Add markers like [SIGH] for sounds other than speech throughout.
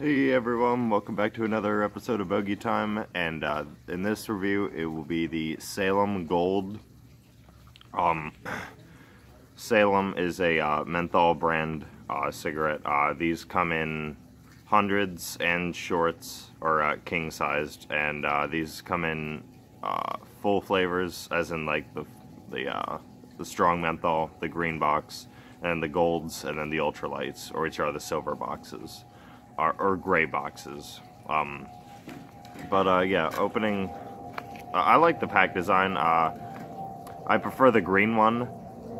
Hey everyone, welcome back to another episode of Boagie Time, and uh, in this review it will be the Salem Gold. Um, Salem is a uh, menthol brand uh, cigarette. Uh, these come in hundreds and shorts, or uh, king sized, and uh, these come in full flavors, as in like the the the strong menthol, the green box, and the golds, and then the ultralights, or which are the silver boxes or, or gray boxes. Um, but uh, yeah, opening. Uh, I like the pack design. Uh, I prefer the green one,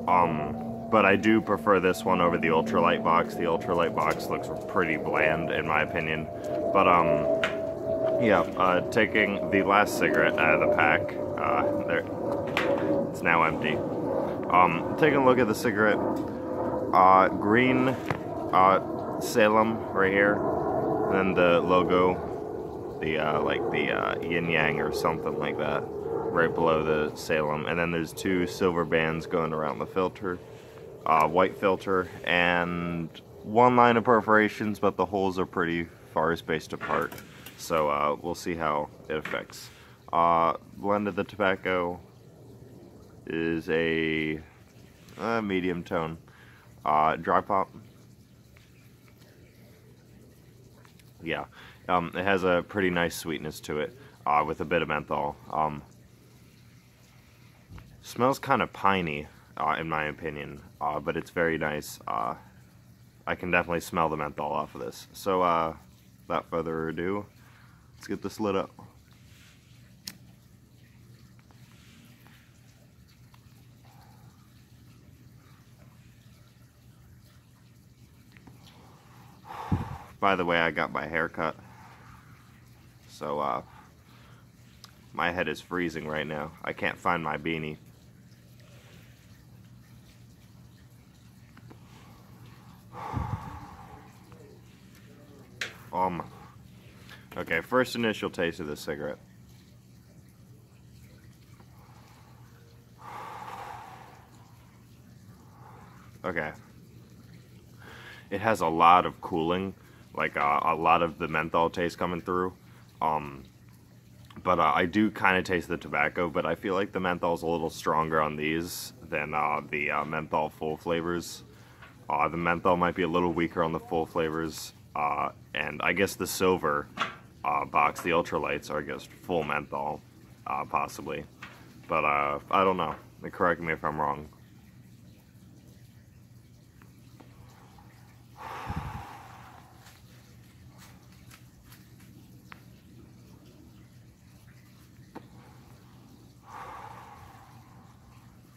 um, but I do prefer this one over the ultralight box. The ultralight box looks pretty bland, in my opinion. But um, yeah, uh, taking the last cigarette out of the pack. Uh, there, it's now empty. Um, taking a look at the cigarette. Uh, green. Uh, Salem right here. And then the logo, the uh, like the uh, yin yang or something like that, right below the Salem. And then there's two silver bands going around the filter, uh, white filter, and one line of perforations, but the holes are pretty far spaced apart. So uh, we'll see how it affects. Uh, blend of the tobacco is a, a medium tone. Uh, dry pop yeah, um, it has a pretty nice sweetness to it uh, with a bit of menthol. Um, smells kind of piney, uh, in my opinion, uh, but it's very nice. Uh, I can definitely smell the menthol off of this. So, uh, without further ado, let's get this lit up. By the way, I got my hair cut. So, uh, my head is freezing right now. I can't find my beanie. Um, okay, first initial taste of this cigarette. Okay. It has a lot of cooling like uh, a lot of the menthol taste coming through. Um, but uh, I do kind of taste the tobacco, but I feel like the menthol is a little stronger on these than uh, the uh, menthol full flavors. Uh, the menthol might be a little weaker on the full flavors, uh, and I guess the silver box, the ultralights, are just full menthol, possibly. But I don't know. Correct me if I'm wrong.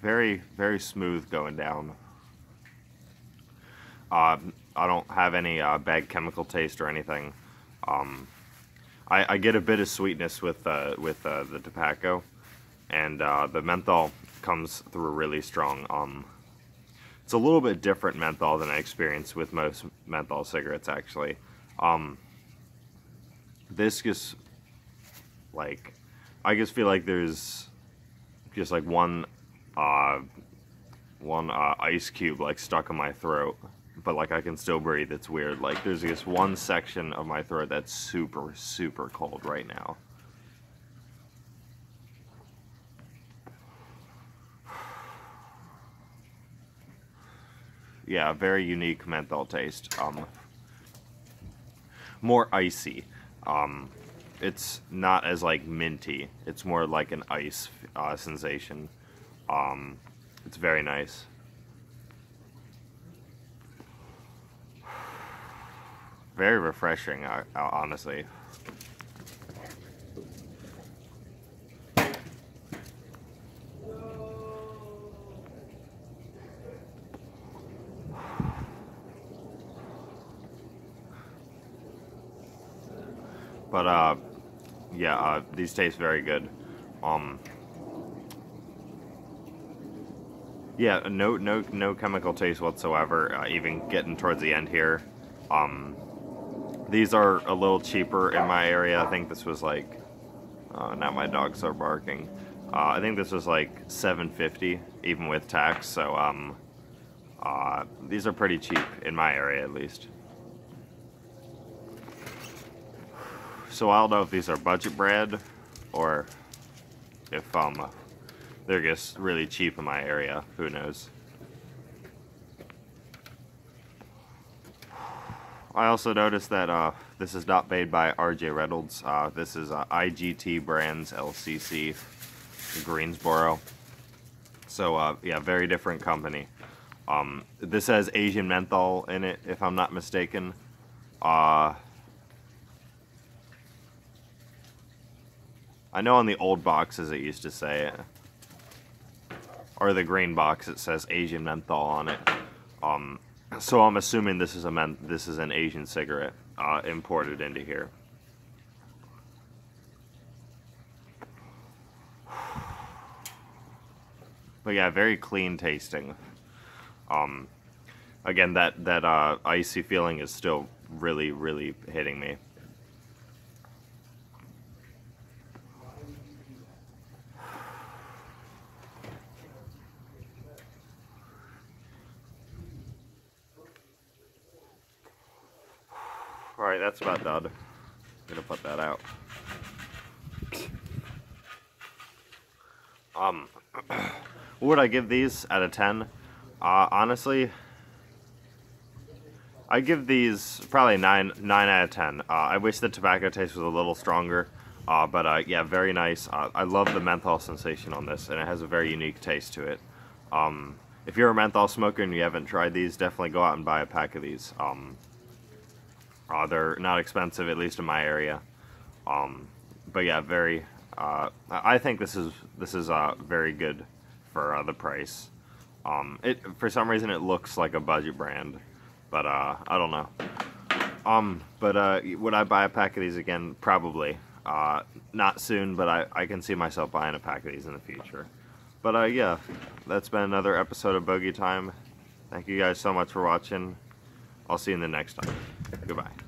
Very, very smooth going down. Uh, I don't have any uh, bad chemical taste or anything. Um, I, I, get a bit of sweetness with uh, with uh, the tobacco, and uh, the menthol comes through really strong. Um, it's a little bit different menthol than I experience with most menthol cigarettes, actually. Um, this just like I just feel like there's just like one uh, one uh, ice cube like stuck in my throat, but like I can still breathe. It's weird. Like there's just one section of my throat that's super super cold right now. [SIGHS] Yeah, very unique menthol taste. Um, more icy. Um, it's not as like minty. It's more like an ice uh, sensation. Um, it's very nice. Very refreshing, uh, uh, honestly. But, uh, yeah, uh, these taste very good. Um, Yeah, no, no, no chemical taste whatsoever. Uh, even getting towards the end here, um, these are a little cheaper in my area. I think this was like, uh, now my dogs are barking. Uh, I think this was like 750 even with tax. So um, uh, these are pretty cheap in my area at least. so I don't know if these are budget bread or if um they're just really cheap in my area. Who knows? I also noticed that uh, this is not made by RJ Reynolds. Uh, this is uh, IGT Brands LCC Greensboro. So uh, yeah, very different company. Um, this has Asian menthol in it, if I'm not mistaken. Uh, I know on the old boxes it used to say it. Or the green box it says Asian menthol on it. Um, so I'm assuming this is a men this is an Asian cigarette uh, imported into here. [SIGHS] But yeah, very clean tasting. Um, again, that that uh, icy feeling is still really, really hitting me. That's about done. I'm gonna put that out. Um, [CLEARS THROAT] what would I give these out of 10? Uh, honestly, I give these probably 9, 9 out of 10. Uh, I wish the tobacco taste was a little stronger, uh, but uh, yeah, very nice. Uh, I love the menthol sensation on this, and it has a very unique taste to it. Um, if you're a menthol smoker and you haven't tried these, definitely go out and buy a pack of these. Um, uh, they're not expensive, at least in my area. Um, but yeah, very. Uh, I think this is this is uh, very good for uh, the price. Um, it for some reason it looks like a budget brand, but uh, I don't know. Um, but uh, would I buy a pack of these again? Probably. Not soon, but I, I can see myself buying a pack of these in the future. But yeah, that's been another episode of Boagie Time. Thank you guys so much for watching. I'll see you in the next time. Goodbye.